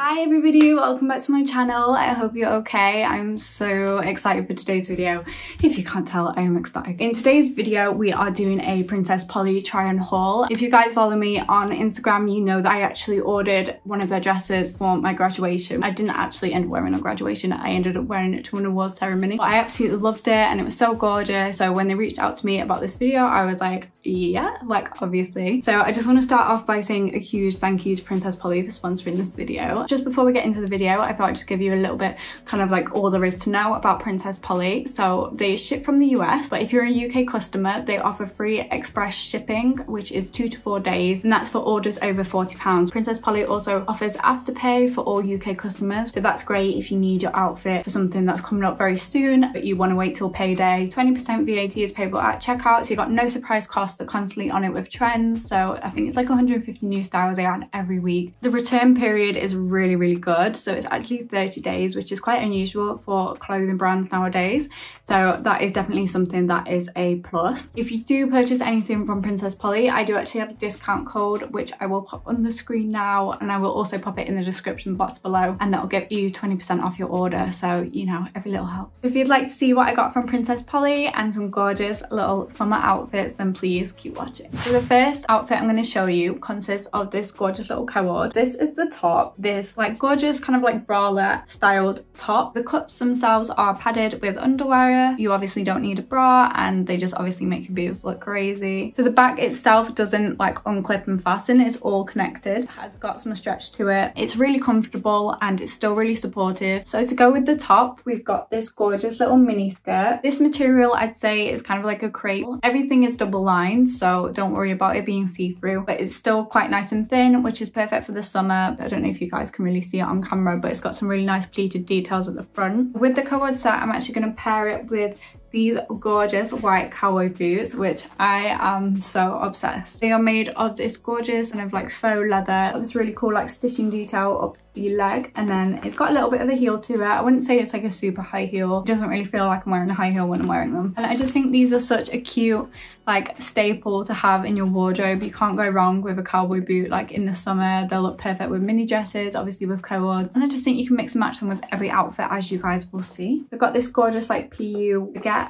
Hi everybody, welcome back to my channel. I hope you're okay. I'm so excited for today's video. If you can't tell, I am ecstatic. In today's video, we are doing a Princess Polly try on haul. If you guys follow me on Instagram, you know that I actually ordered one of their dresses for my graduation. I didn't actually end up wearing it on graduation. I ended up wearing it to an awards ceremony. But I absolutely loved it and it was so gorgeous. So when they reached out to me about this video, I was like, yeah, like obviously. So I just want to start off by saying a huge thank you to Princess Polly for sponsoring this video. Just before we get into the video, I thought I'd just give you a little bit kind of like all there is to know about Princess Polly. So they ship from the US, but if you're a UK customer, they offer free express shipping, which is two to four days, and that's for orders over 40 pounds. Princess Polly also offers afterpay for all UK customers. So that's great if you need your outfit for something that's coming up very soon, but you want to wait till payday. 20% VAT is payable at checkout, so you've got no surprise costs. They're constantly on it with trends. So I think it's like 150 new styles they add every week. The return period is really, really really good. So it's actually 30 days, which is quite unusual for clothing brands nowadays. So that is definitely something that is a plus. If you do purchase anything from Princess Polly, I do actually have a discount code, which I will pop on the screen now. And I will also pop it in the description box below and that'll give you 20% off your order. So, you know, every little helps. If you'd like to see what I got from Princess Polly and some gorgeous little summer outfits, then please keep watching. So the first outfit I'm going to show you consists of this gorgeous little co-ord. This is the top, this like gorgeous kind of like bralette styled top. The cups themselves are padded with underwear. You obviously don't need a bra and they just obviously make your boobs look crazy. So the back itself doesn't like unclip and fasten, it's all connected. It has got some stretch to it. It's really comfortable and it's still really supportive. So to go with the top, we've got this gorgeous little mini skirt. This material I'd say is kind of like a crepe. Everything is double lined, so don't worry about it being see-through, but it's still quite nice and thin, which is perfect for the summer. But I don't know if you guys can really see it on camera, but it's got some really nice pleated details at the front. With the co-ord set, I'm actually going to pair it with these gorgeous white cowboy boots which I am so obsessed. They are made of this gorgeous kind of like faux leather. This really cool like stitching detail up the leg and then it's got a little bit of a heel to it. I wouldn't say it's like a super high heel. It doesn't really feel like I'm wearing a high heel when I'm wearing them. And I just think these are such a cute like staple to have in your wardrobe. You can't go wrong with a cowboy boot like in the summer. They'll look perfect with mini dresses, obviously with co-ords. And I just think you can mix and match them with every outfit as you guys will see. They've got this gorgeous like PU get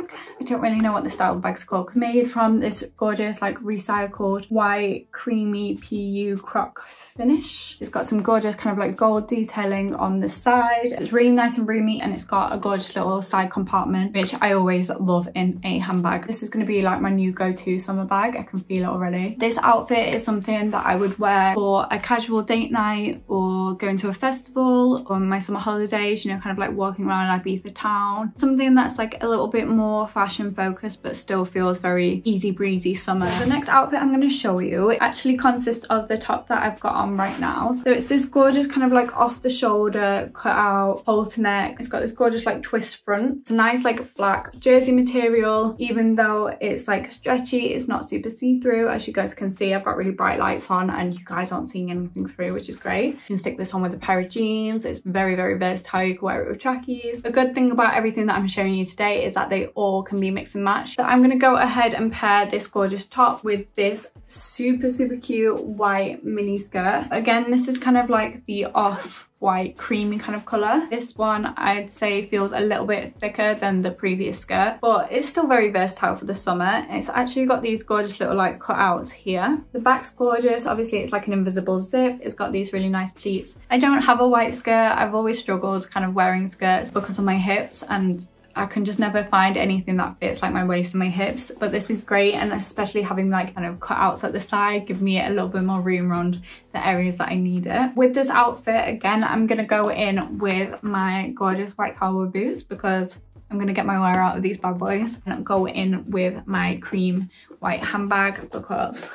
bag. I don't really know what the style bag's called. Made from this gorgeous like recycled white creamy PU croc finish. It's got some gorgeous kind of like gold detailing on the side. It's really nice and roomy and it's got a gorgeous little side compartment which I always love in a handbag. This is going to be like my new go-to summer bag. I can feel it already. This outfit is something that I would wear for a casual date night or going to a festival or my summer holidays, you know, kind of like walking around Ibiza town. Something that's like a little bit more fashion focused but still feels very easy breezy summer. The next outfit I'm going to show you actually consists of the top that I've got on right now. So it's this gorgeous kind of like off the shoulder cut out halter neck. It's got this gorgeous like twist front. It's a nice like black jersey material even though it's like stretchy it's not super see-through as you guys can see I've got really bright lights on and you guys aren't seeing anything through which is great. You can stick this on with a pair of jeans. It's very very versatile. You can wear it with trackies. A good thing about everything that I'm showing you today is that they all can be mixed and matched. So I'm to go ahead and pair this gorgeous top with this super super cute white mini skirt. Again this is kind of like the off white creamy kind of color. This one i'd say feels a little bit thicker than the previous skirt but it's still very versatile for the summer. It's actually got these gorgeous little like cutouts here. The back's gorgeous. Obviously it's like an invisible zip. It's got these really nice pleats. I don't have a white skirt. I've always struggled kind of wearing skirts because of my hips and I can just never find anything that fits like my waist and my hips but this is great and especially having like kind of cutouts at the side give me a little bit more room around the areas that I need it. With this outfit again I'm gonna go in with my gorgeous white cowboy boots because I'm gonna get my wear out of these bad boys and go in with my cream white handbag because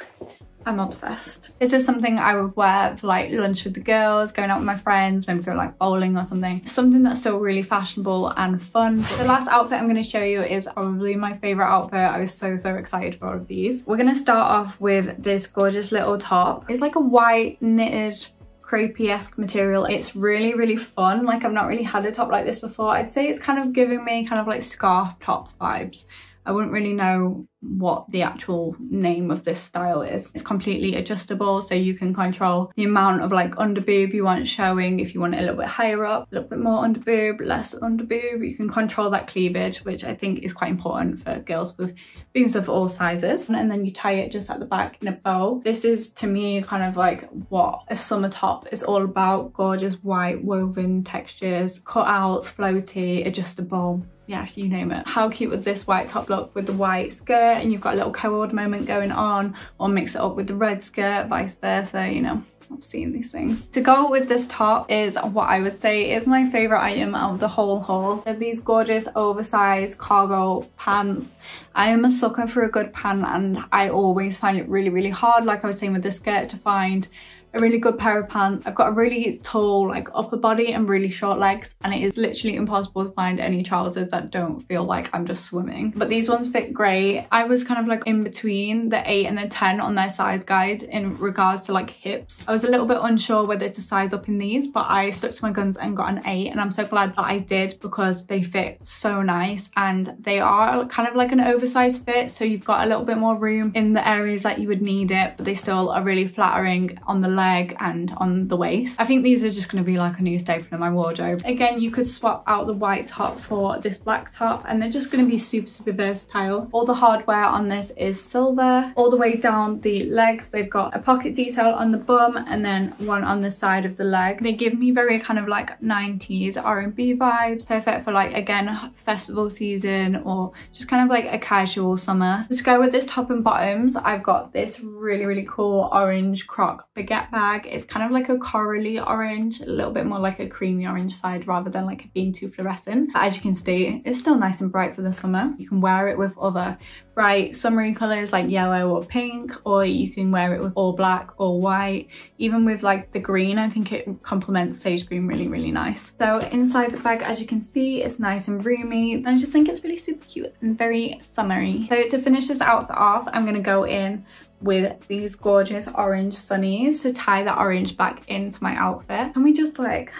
I'm obsessed. This is something I would wear for like lunch with the girls, going out with my friends, maybe go like bowling or something. Something that's still really fashionable and fun. The last outfit I'm going to show you is probably my favorite outfit. I was so, so excited for all of these. We're going to start off with this gorgeous little top. It's like a white knitted crepey-esque material. It's really, really fun. Like I've not really had a top like this before. I'd say it's kind of giving me kind of like scarf top vibes I wouldn't really know what the actual name of this style is. It's completely adjustable so you can control the amount of like under boob you want showing if you want it a little bit higher up, a little bit more under boob, less under boob. You can control that cleavage which I think is quite important for girls with boobs of all sizes. And then you tie it just at the back in a bow. This is to me kind of like what a summer top is all about. Gorgeous white woven textures, cutouts, floaty, adjustable yeah, you name it. How cute would this white top look with the white skirt and you've got a little co-ord moment going on or mix it up with the red skirt, vice versa, you know. I've seen these things. To go with this top is what I would say is my favorite item of the whole haul. These gorgeous oversized cargo pants. I am a sucker for a good pant and I always find it really, really hard, like I was saying with the skirt, to find a really good pair of pants. I've got a really tall like upper body and really short legs and it is literally impossible to find any trousers that don't feel like I'm just swimming. But these ones fit great. I was kind of like in between the 8 and the 10 on their size guide in regards to like hips. I was a little bit unsure whether to size up in these but I stuck to my guns and got an 8 and I'm so glad that I did because they fit so nice and they are kind of like an oversized fit so you've got a little bit more room in the areas that you would need it but they still are really flattering on the leg and on the waist. I think these are just going to be like a new staple in my wardrobe. Again, you could swap out the white top for this black top and they're just going to be super, super versatile. All the hardware on this is silver. All the way down the legs, they've got a pocket detail on the bum and then one on the side of the leg. They give me very kind of like 90s R&B vibes. Perfect for like, again, festival season or just kind of like a casual summer. To go with this top and bottoms, I've got this really, really cool orange croc baguette bag. It's kind of like a corally orange, a little bit more like a creamy orange side rather than like being too fluorescent. But as you can see, it's still nice and bright for the summer. You can wear it with other bright summery colours like yellow or pink, or you can wear it with all black or white. Even with like the green, I think it complements sage green really, really nice. So inside the bag, as you can see, it's nice and roomy. And I just think it's really super cute and very summery. So to finish this outfit off, I'm gonna go in with these gorgeous orange sunnies to tie the orange back into my outfit. Can we just like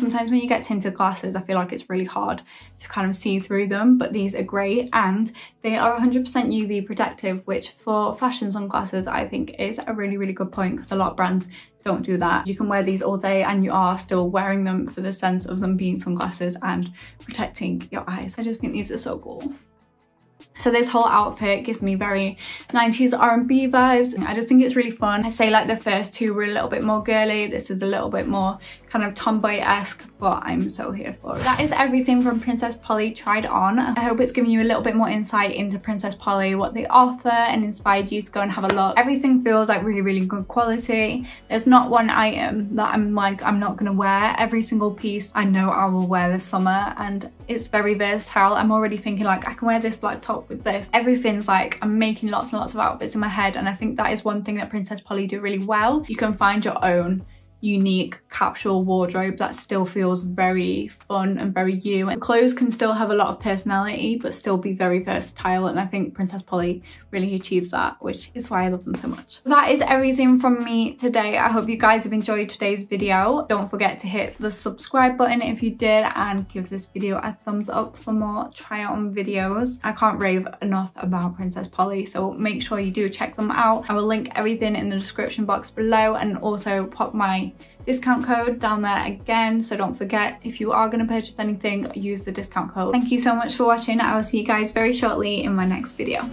Sometimes when you get tinted glasses, I feel like it's really hard to kind of see through them, but these are great and they are 100% UV protective, which for fashion sunglasses, I think is a really, really good point because a lot of brands don't do that. You can wear these all day and you are still wearing them for the sense of them being sunglasses and protecting your eyes. I just think these are so cool. So this whole outfit gives me very 90s R&B vibes. I just think it's really fun. I say like the first two were a little bit more girly. This is a little bit more kind of tomboy-esque, but I'm so here for it. That is everything from Princess Polly tried on. I hope it's given you a little bit more insight into Princess Polly, what they offer and inspired you to go and have a look. Everything feels like really, really good quality. There's not one item that I'm like, I'm not gonna wear. Every single piece I know I will wear this summer and it's very versatile. I'm already thinking like, I can wear this black top with this. Everything's like, I'm making lots and lots of outfits in my head and I think that is one thing that Princess Polly do really well. You can find your own unique capsule wardrobe that still feels very fun and very you and clothes can still have a lot of personality but still be very versatile and I think Princess Polly really achieves that which is why I love them so much. That is everything from me today. I hope you guys have enjoyed today's video. Don't forget to hit the subscribe button if you did and give this video a thumbs up for more try on videos. I can't rave enough about Princess Polly so make sure you do check them out. I will link everything in the description box below and also pop discount code down there again. So don't forget if you are going to purchase anything use the discount code. Thank you so much for watching. I will see you guys very shortly in my next video